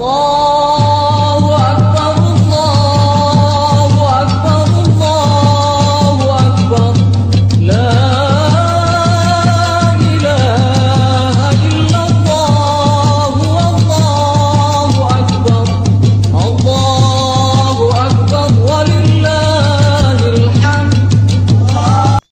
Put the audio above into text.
我